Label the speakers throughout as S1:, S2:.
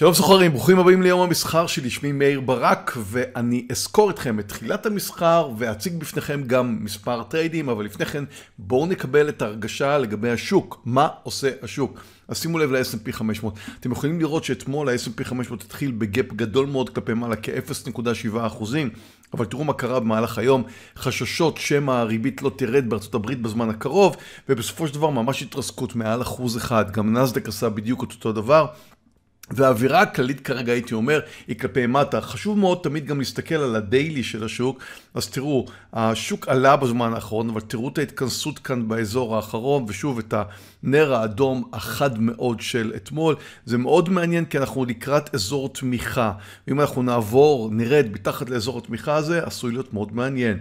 S1: שלום סוחרים, ברוכים הבאים ליום המסחר שלי, שמי מאיר ברק ואני אסקור איתכם את תחילת המסחר ואציג בפניכם גם מספר טריידים, אבל לפני כן בואו נקבל את ההרגשה לגבי השוק, מה עושה השוק. אז שימו לב ל-S&P 500, אתם יכולים לראות שאתמול ה-S&P 500 התחיל ב gap גדול מאוד כלפי מעלה כ-0.7 אחוזים, אבל תראו מה קרה במהלך היום, חששות שמא הריבית לא תרד בארצות הברית בזמן הקרוב, ובסופו של דבר ממש התרסקות מעל אחוז אחד, גם נאסד"ק עשה בדיוק את אותו דבר. והאווירה הכללית כרגע הייתי אומר היא כלפי מטה. חשוב מאוד תמיד גם להסתכל על הדיילי של השוק. אז תראו, השוק עלה בזמן האחרון, אבל תראו את ההתכנסות כאן באזור האחרון, ושוב את הנר האדום החד מאוד של אתמול. זה מאוד מעניין כי אנחנו לקראת אזור תמיכה. ואם אנחנו נעבור, נרד מתחת לאזור התמיכה הזה, עשוי להיות מאוד מעניין.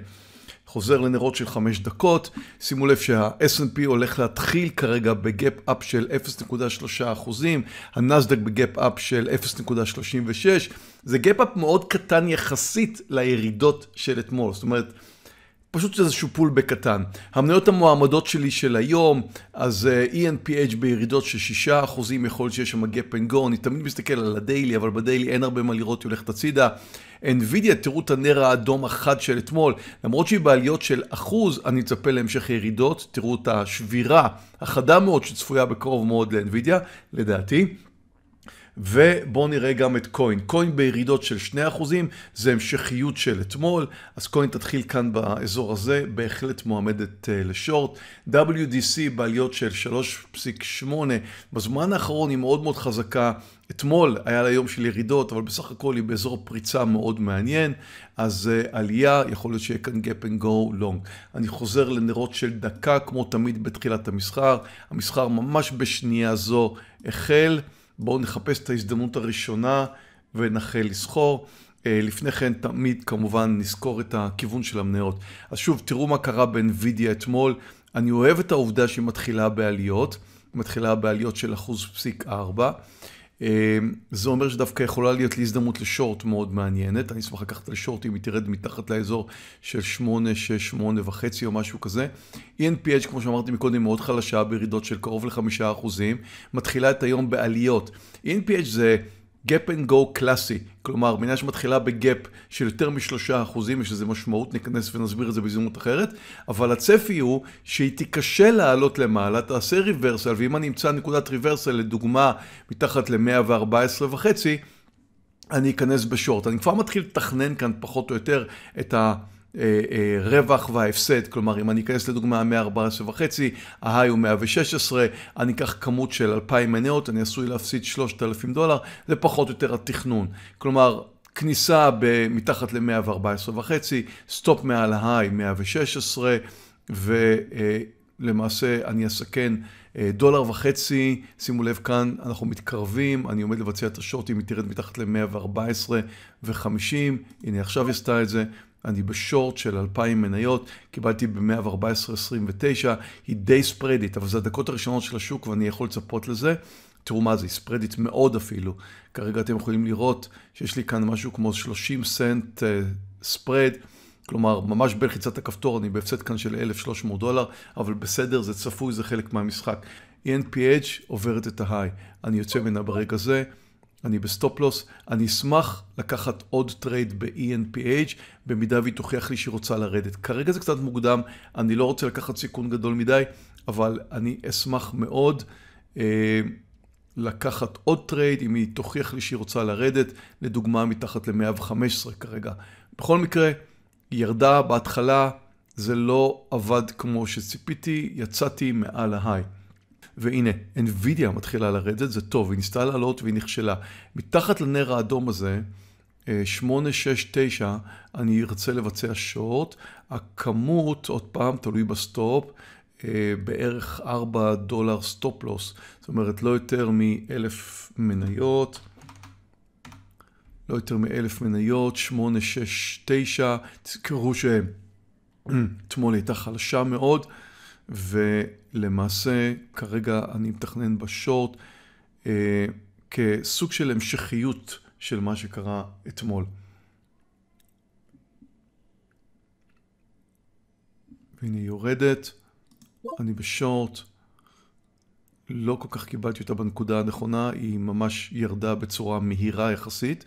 S1: חוזר לנרות של חמש דקות, שימו לב שה-S&P הולך להתחיל כרגע בגאפ אפ של 0.3 אחוזים, הנאסד"ק ב gap up של 0.36, זה gap up מאוד קטן יחסית לירידות של אתמול, זאת אומרת, פשוט איזשהו pullback קטן. המניות המועמדות שלי של היום, אז אה, ENPH בירידות של 6%, יכול להיות שיש שם gap and go, אני תמיד מסתכל על ה daily, אבל ב daily אין הרבה מה לראות, היא הולכת הצידה. NVIDIA, תראו את הנר האדום החד של אתמול, למרות שהיא בעליות של אחוז, אני מצפה להמשך ירידות, תראו את השבירה החדה מאוד שצפויה בקרוב מאוד ל-NVIDIA, לדעתי. ובואו נראה גם את קוין. קוין בירידות של 2%, זה המשכיות של אתמול, אז קוין תתחיל כאן באזור הזה, בהחלט מועמדת uh, לשורט. WDC בעליות של 3.8, בזמן האחרון היא מאוד מאוד חזקה. אתמול היה לה יום של ירידות, אבל בסך הכל היא באזור פריצה מאוד מעניין, אז uh, עלייה, יכול להיות שיהיה כאן gap and go long. אני חוזר לנרות של דקה, כמו תמיד בתחילת המסחר. המסחר ממש בשנייה זו החל. בואו נחפש את ההזדמנות הראשונה ונחל לסחור. אה, לפני כן תמיד כמובן נזכור את הכיוון של המניות. אז שוב, תראו מה קרה ב-NVIDIA אתמול. אני אוהב את העובדה שהיא מתחילה בעליות, מתחילה בעליות של אחוז פסיק 4. זה אומר שדווקא יכולה להיות לי הזדמנות לשורט מאוד מעניינת. אני אשמח לקחת לשורט אם היא תרד מתחת לאזור של 8, 6, 8 וחצי או משהו כזה. ENPH, כמו שאמרתי מקודם, מאוד חלשה בירידות של קרוב לחמישה אחוזים. מתחילה את היום בעליות. ENPH זה... gap and go קלאסי, כלומר מדינה שמתחילה בגאפ של יותר משלושה אחוזים, יש לזה משמעות, ניכנס ונסביר את זה בהזדמנות אחרת, אבל הצפי הוא שהיא תיקשה לעלות למעלה, תעשה ריברסל, ואם אני אמצא נקודת ריברסל לדוגמה מתחת ל-114 וחצי, אני אכנס ב short. אני כבר מתחיל לתכנן כאן פחות או יותר את ה... אה, אה, רווח וההפסד, כלומר אם אני אכנס לדוגמה 114 וחצי, ה high הוא 116, אני אקח כמות של 2,000 מניות, אני עשוי להפסיד 3,000 דולר, זה פחות או יותר התכנון. כלומר, כניסה מתחת ל-114 וחצי, stop מעל ה high 116, ולמעשה אני אסכן אה, דולר וחצי, שימו לב כאן, אנחנו מתקרבים, אני עומד לבצע את ה short, אם היא תרד מתחת ל-114 ו-50, הנה עכשיו היא עשתה את זה, אני בשורט של 2,000 מניות, קיבלתי ב-114.29, היא די ספרדית, אבל זה הדקות הראשונות של השוק ואני יכול לצפות לזה. תראו מה זה, היא ספרדית מאוד אפילו. כרגע אתם יכולים לראות שיש לי כאן משהו כמו 30 סנט ספרד, כלומר ממש בלחיצת הכפתור, אני בהפסד כאן של 1,300 דולר, אבל בסדר, זה צפוי, זה חלק מהמשחק. ENPH עוברת את ההיי, אני יוצא ממנה ברגע זה. אני ב stop loss, אני אשמח לקחת עוד trade ב-ENPH במידה והיא תוכיח לי שהיא רוצה לרדת. כרגע זה קצת מוקדם, אני לא רוצה לקחת סיכון גדול מדי, אבל אני אשמח מאוד אה, לקחת עוד trade אם היא תוכיח לי שהיא רוצה לרדת, לדוגמה מתחת ל-115 כרגע. בכל מקרה, היא ירדה בהתחלה, זה לא עבד כמו שציפיתי, יצאתי מעל ה high. והנה, NVIDIA מתחילה לרדת, זה טוב, היא ניסתה לעלות והיא נכשלה. מתחת לנר האדום הזה, 869, אה, אני ארצה לבצע short, הכמות, עוד פעם, תלוי ב stop, אה, בערך 4 דולר stop loss, זאת אומרת לא יותר מאלף מניות, לא יותר מאלף מניות, 869, תזכרו שאתמול הייתה חלשה מאוד. ולמעשה כרגע אני מתכנן בשורט אה, כסוג של המשכיות של מה שקרה אתמול. והנה היא יורדת, אני בשורט, לא כל כך קיבלתי אותה בנקודה הנכונה, היא ממש ירדה בצורה מהירה יחסית,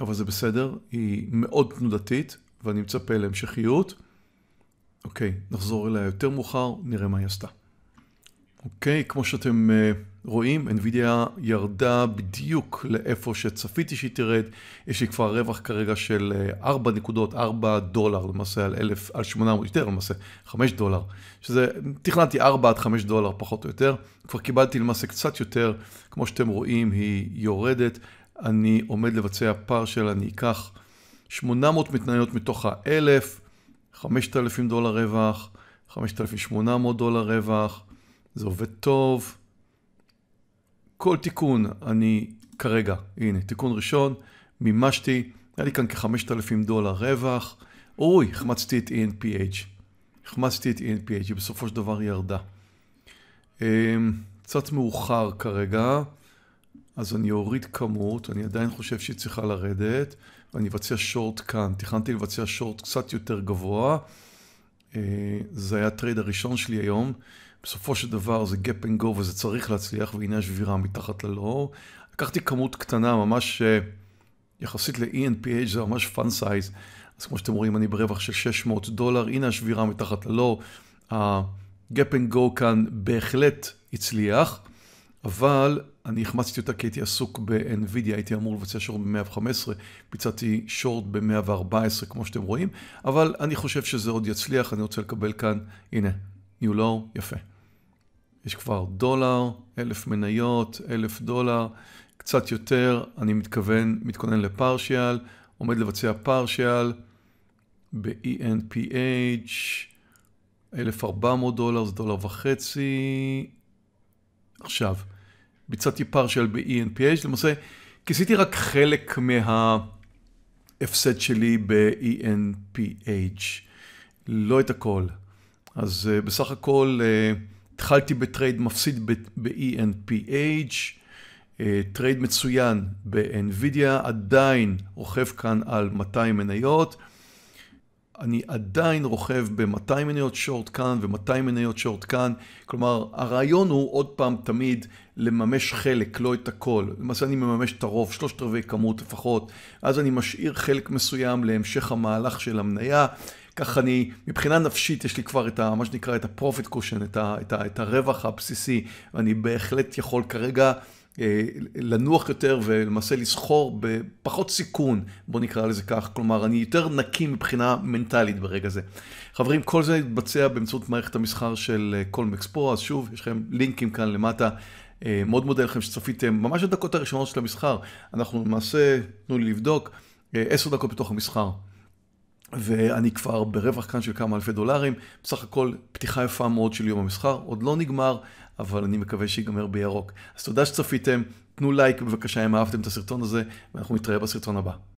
S1: אבל זה בסדר, היא מאוד תנודתית, ואני מצפה להמשכיות. אוקיי, נחזור אליה יותר מאוחר, נראה מה היא עשתה. אוקיי, כמו שאתם uh, רואים, NVIDIA ירדה בדיוק לאיפה שצפיתי שהיא תרד. יש לי כבר רווח כרגע של 4 אה, נקודות, 4 דולר למעשה על 1,000, על 800 יותר למעשה, 5 דולר. שזה, תכננתי 4 עד 5 דולר פחות או יותר. כבר קיבלתי למעשה קצת יותר, כמו שאתם רואים, היא יורדת. אני עומד לבצע פרשל, אני אקח 800 מתניות מתוך ה-1,000, 5,000 דולר רווח, 5,800 דולר רווח. זה עובד טוב. כל תיקון, אני כרגע, הנה, תיקון ראשון, מימשתי, היה לי כאן כ-5,000 דולר רווח. אוי, החמצתי את ENPH. החמצתי את ENPH, היא בסופו של דבר ירדה. אמ, קצת מאוחר כרגע, אז אני אוריד כמות, אני עדיין חושב שהיא צריכה לרדת, ואני אבצע short כאן. תכננתי לבצע short קצת יותר גבוה. אה, זה היה ה trade הראשון שלי היום. בסופו של דבר זה gap and go וזה צריך להצליח, והנה השבירה מתחת ל low. לקחתי כמות קטנה, ממש אה, יחסית ל-ENPH זה ממש fun size. אז כמו שאתם רואים, אני ברווח של 600 דולר, הנה השבירה מתחת ל low. ה-gap and go כאן בהחלט הצליח, אבל אני החמצתי אותה כי הייתי עסוק ב-NVIDIA, הייתי אמור לבצע שורט ב-115, ביצעתי שורט ב-114 כמו שאתם רואים, אבל אני חושב שזה עוד יצליח, אני רוצה לקבל כאן, הנה, new low, יפה. יש כבר דולר, אלף מניות, אלף דולר, קצת יותר, אני מתכוון, מתכונן לפרשיאל, עומד לבצע פרשיאל ב-ENPH, 1,400 דולר, זה דולר וחצי. עכשיו, ביצעתי partial ב-ENPH, למעשה כיסיתי רק חלק מההפסד שלי ב-ENPH, לא את הכל. אז uh, בסך הכל uh, התחלתי ב trade מפסיד ב-ENPH, uh, trade מצוין ב-NVIDIA, עדיין רוכב כאן על 200 מניות. אני עדיין רוכב ב-200 מניות שורט כאן ו-200 מניות שורט כאן. כלומר, הרעיון הוא עוד פעם תמיד לממש חלק, לא את הכל. למעשה אני מממש את הרוב, שלושת רבעי כמות לפחות, אז אני משאיר חלק מסוים להמשך המהלך של המניה. ככה אני, מבחינה נפשית יש לי כבר את ה, מה שנקרא את ה-profit cushion, את, ה, את, ה, את הרווח הבסיסי, ואני בהחלט יכול כרגע לנוח יותר ולמעשה לסחור בפחות סיכון, בוא נקרא לזה כך, כלומר אני יותר נקי מבחינה מנטלית ברגע זה. חברים, כל זה יתבצע באמצעות מערכת המסחר של קולמקס אה, פרו, אז שוב, יש לכם לינקים כאן למטה. אה, מאוד מודה לכם שצפיתם, ממש הדקות הראשונות של המסחר, אנחנו למעשה, תנו לי לבדוק, עשר דקות בתוך המסחר. ואני כבר ברווח כאן של כמה אלפי דולרים, בסך הכל פתיחה יפה מאוד של יום המסחר, עוד לא נגמר, אבל אני מקווה שיגמר בירוק. אז תודה שצפיתם, תנו לייק בבקשה אם אהבתם את הסרטון הזה, ואנחנו נתראה בסרטון הבא.